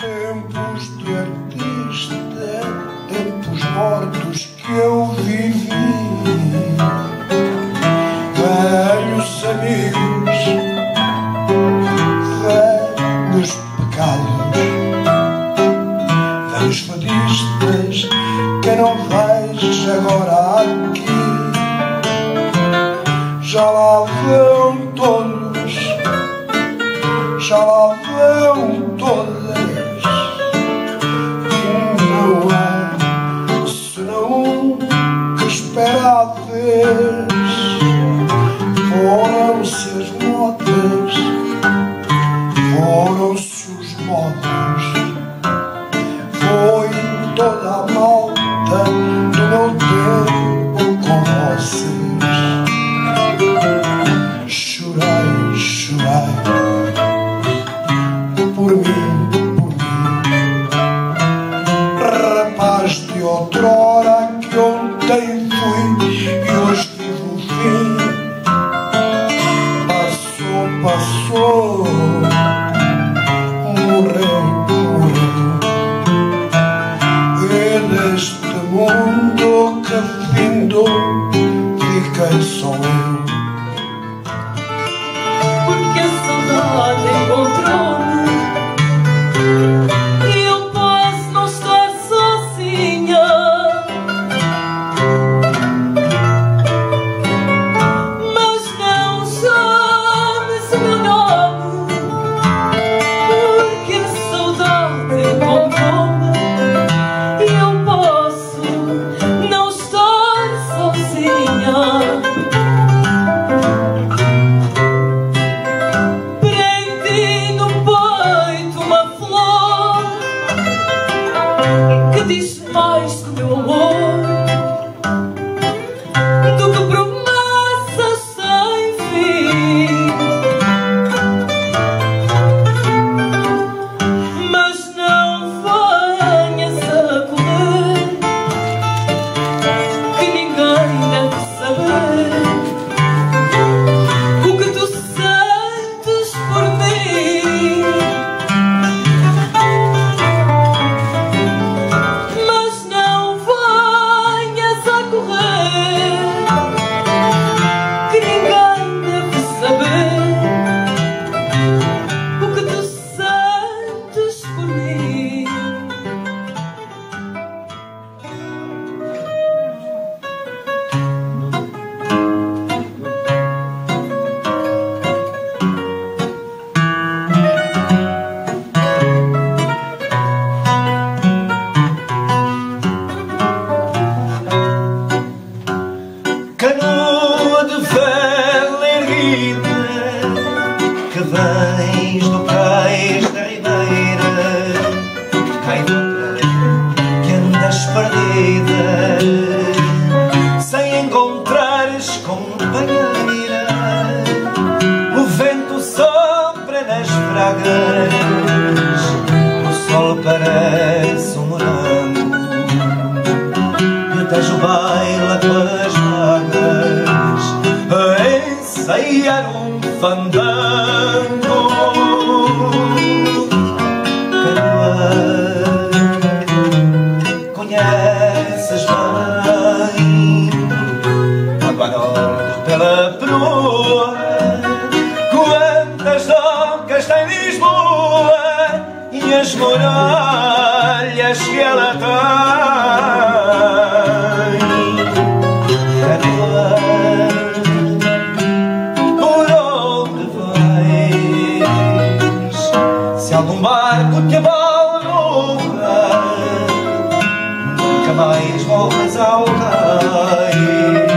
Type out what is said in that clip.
Tempos de artista, tempos mortos que eu vivi. Velhos amigos, velhos pecados, velhos fadistas que não vejo agora já lá vão todas. E não há senão um que outrora que ontem fui e hoje vivo o fim. Passou, passou, morreu, morreu. E neste mundo que findou, fiquei só eu. Que vens do cais da ribeira. Caidora que andas perdida Sem encontrares companheira. O vento sopra nas fragas O sol parece um morango. E o Tejo baila fandango. Canoa, conheces bem Água Norte pela proa Quantas docas tem Lisboa E as muralhas Se algum barco te abalroa Nunca mais voltas ao cais